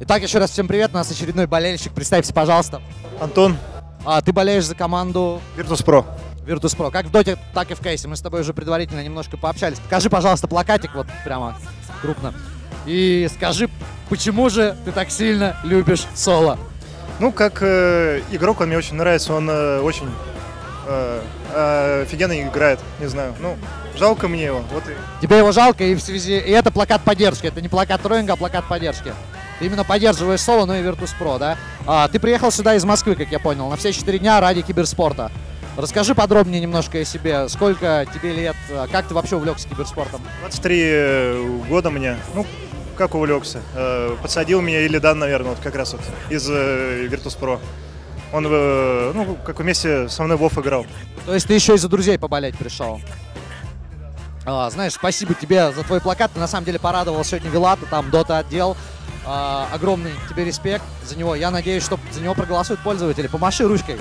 Итак, еще раз всем привет, у нас очередной болельщик. Представься, пожалуйста. Антон, А, ты болеешь за команду Virtus.pro. Virtus.pro, как в Доте, так и в Кейсе. Мы с тобой уже предварительно немножко пообщались. Покажи, пожалуйста, плакатик вот прямо крупно. И скажи, почему же ты так сильно любишь соло? Ну, как э, игрок, он мне очень нравится, он э, очень э, э, офигенно играет, не знаю. Ну, жалко мне его, вот и... Тебе его жалко, и в связи... И это плакат поддержки. Это не плакат троллинга, а плакат поддержки. Ты именно поддерживаешь соло, ну и Virtus.pro, да? А, ты приехал сюда из Москвы, как я понял, на все четыре дня ради киберспорта. Расскажи подробнее немножко о себе. Сколько тебе лет? А Как ты вообще увлекся киберспортом? 23 э, года мне, ну, как увлекся. Э, подсадил меня Илидан, наверное, вот как раз вот из э, Virtus.pro. Он, ну, как вместе со мной Вов играл. То есть ты еще из-за друзей поболеть пришел? А, знаешь, спасибо тебе за твой плакат. Ты на самом деле порадовал сегодня Вилата, там Дота отдел. А, огромный тебе респект за него. Я надеюсь, что за него проголосуют пользователи. Помаши ручкой.